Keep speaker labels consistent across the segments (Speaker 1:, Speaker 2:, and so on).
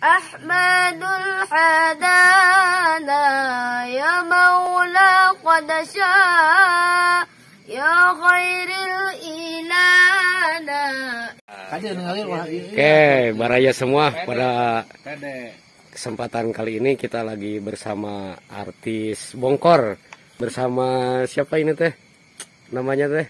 Speaker 1: أحمد الحدانا يا مولى قد شاء يا خير الإلانا
Speaker 2: Oke, baraya semua pada kesempatan kali ini kita lagi bersama artis Bongkor bersama siapa ini teh? Namanya teh?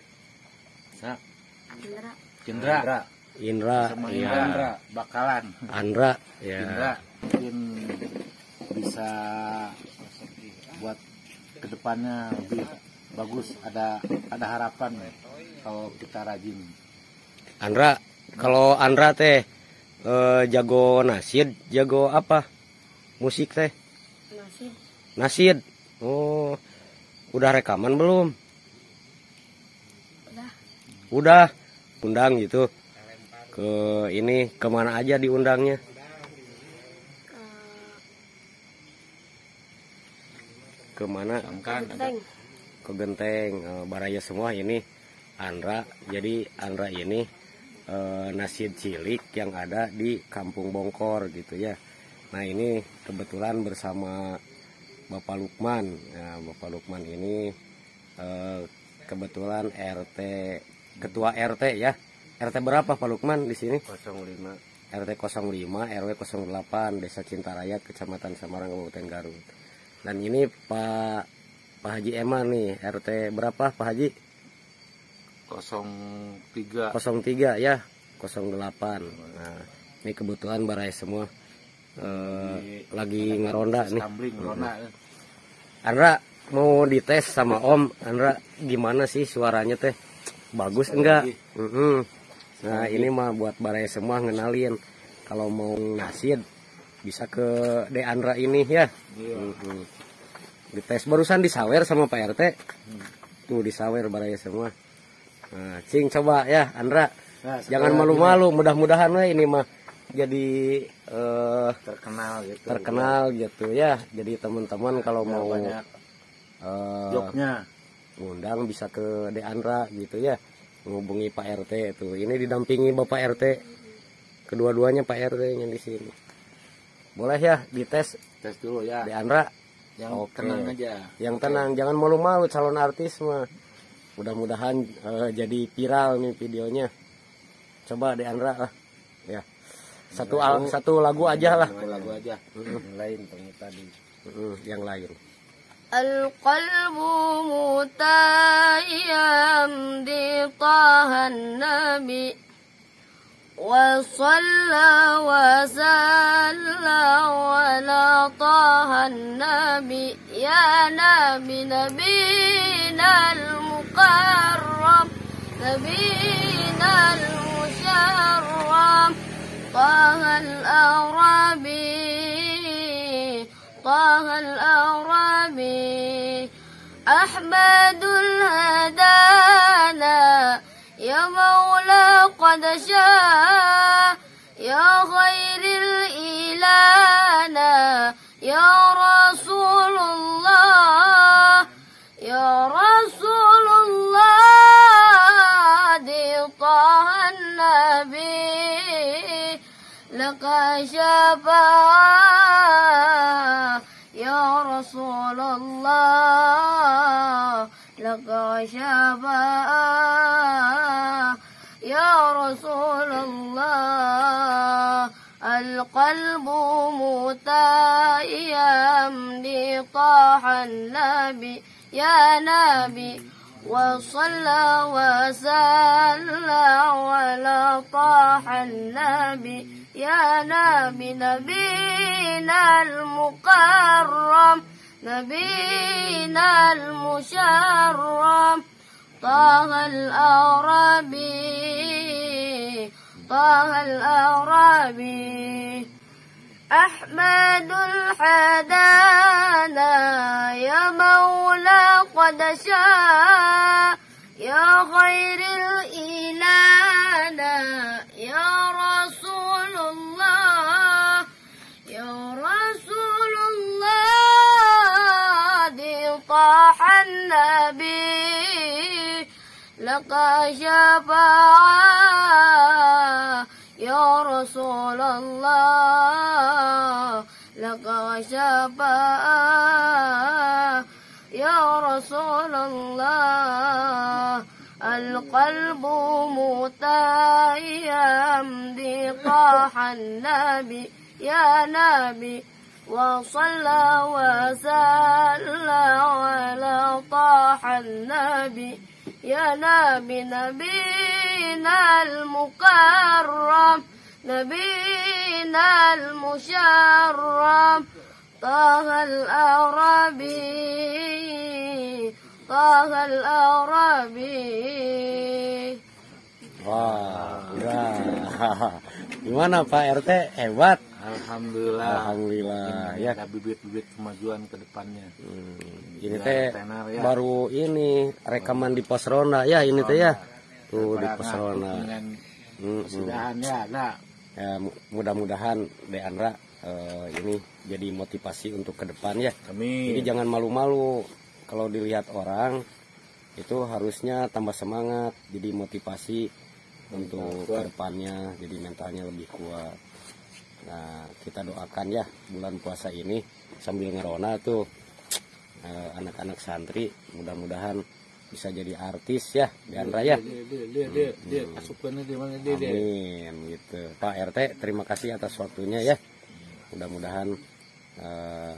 Speaker 3: Cendra
Speaker 2: Indra,
Speaker 3: sama
Speaker 2: iya.
Speaker 3: Indra bakalan
Speaker 2: Andra, ya.
Speaker 3: Indra mungkin bisa buat ke depannya lebih bagus ada ada harapan kalau kita rajin
Speaker 2: Andra, kalau Andra teh eh, jago nasid, jago apa? Musik teh?
Speaker 1: Nasib
Speaker 2: Nasid. Oh, udah rekaman belum?
Speaker 1: Udah.
Speaker 2: Udah, undang gitu. Ke ini ke mana aja diundangnya? Ke mana?
Speaker 1: Genteng
Speaker 2: Ke Genteng. Eh, baraya semua ini Andra. Jadi Andra ini eh, nasid cilik yang ada di Kampung Bongkor gitu ya. Nah ini kebetulan bersama Bapak Lukman. Nah, Bapak Lukman ini eh, kebetulan RT ketua RT ya. RT berapa Pak Lukman di sini? 05. RT 05 RW 08 Desa Cintaraya Kecamatan Samarang Kabupaten Garut. Dan ini Pak Pak Haji Eman nih RT berapa Pak Haji?
Speaker 3: 03
Speaker 2: 03 ya 08 nah. Ini kebetulan barai semua. Eh, lagi ngeronda nih.
Speaker 3: Stambling Rona
Speaker 2: Andra mau dites sama Om. Andra gimana sih suaranya teh? Bagus enggak? Mm-mm. Nah ini mah buat barai semua ngenalin. Kalau mau nasid bisa ke De Andra ini ya.
Speaker 3: Iya.
Speaker 2: Mm-mm. dites barusan disawer sama Pak RT tuh disawer barai semua. Nah cing coba ya Andra.
Speaker 3: Nah,
Speaker 2: jangan malu-malu mudah-mudahan we ini mah jadi eh,
Speaker 3: terkenal gitu.
Speaker 2: terkenal gitu ya. Jadi teman-teman kalau
Speaker 3: Biar
Speaker 2: mau
Speaker 3: banyak.
Speaker 2: eh,
Speaker 3: jobnya
Speaker 2: ngundang bisa ke De Andra gitu ya menghubungi Pak RT itu. Ini didampingi Bapak RT kedua-duanya Pak RT yang di sini. Boleh ya dites.
Speaker 3: Tes dulu ya.
Speaker 2: De Andra.
Speaker 3: Yang
Speaker 2: Oke.
Speaker 3: tenang aja.
Speaker 2: Yang tenang jangan malu-malu calon artis mah. Mudah-mudahan eh, jadi viral nih videonya. Coba De Andra lah. Ya. Satu al- satu lagu aja lah.
Speaker 3: Satu lagu aja. Yang lain tadi
Speaker 2: yang lain
Speaker 1: القلب متيم طه النبي وصلى وسلم على طه النبي. يا نبي نبينا المكرم نبينا المشرم. طه الأغربي طه الأغربي أحمد الهدانا يا مولى قد شاء يا خير الإلانا يا رسول الله يا رسول الله دي طه النبي لك شفاعة لك شفاعة يا رسول الله القلب متيم لطاح النبي. يا نبي وصلى وسلم على طاح النبي. يا نبي نبينا المكرم. نبينا المشرم طه الأغربي طه الأغربي أحمد الحدانا يا مولى قد شاء يا خير الإلانا النبي لك شفاعة يا رسول الله. لك وشفاء يا رسول الله. القلب متيم بطاح النبي. يا نبي وصلى وسلم على طاح النبي يا نبي نبينا المكرم نبينا المشرم طه الأعرابي طه الأعرابي
Speaker 2: Wah. Gimana Pak RT? Hebat.
Speaker 3: Alhamdulillah.
Speaker 2: Alhamdulillah ya.
Speaker 3: Ada bibit-bibit kemajuan ke depannya.
Speaker 2: Hmm, ini teh
Speaker 3: ya.
Speaker 2: baru ini rekaman di pos ronda ya ini teh ya. Tuh di pos ronda. Hmm, hmm.
Speaker 3: ya, nah.
Speaker 2: Ya, mu- mudah-mudahan Deandra eh, ini jadi motivasi untuk ke depan ya.
Speaker 3: Amin.
Speaker 2: Jadi jangan malu-malu kalau dilihat orang itu harusnya tambah semangat, jadi motivasi untuk
Speaker 3: ke
Speaker 2: depannya, jadi mentalnya lebih kuat. Kita doakan ya bulan puasa ini sambil ngerona tuh eh, anak-anak santri mudah-mudahan bisa jadi artis ya di Andra ya. Amin gitu. Pak RT terima kasih atas waktunya ya. Mudah-mudahan eh,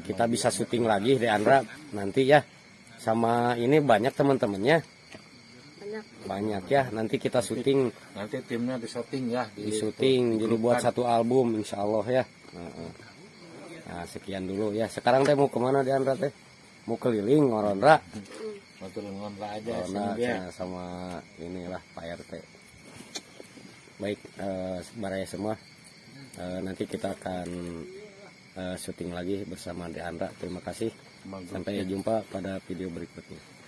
Speaker 2: kita bisa syuting lagi di Andra nanti ya. Sama ini banyak teman-temannya
Speaker 1: banyak
Speaker 2: ya. Nanti kita syuting
Speaker 3: Nanti timnya di syuting ya.
Speaker 2: di syuting jadi buat satu album Insya Allah ya. Nah sekian dulu ya. Sekarang teh mau ke mana di Andra teh? Mau keliling Ngorondra.
Speaker 3: Mau turun ngontra aja
Speaker 2: nah, sama inilah Pak RT. Baik, eh, baraya semua. Eh, nanti kita akan eh, syuting lagi bersama Deandra. Terima kasih. Sampai jumpa pada video berikutnya.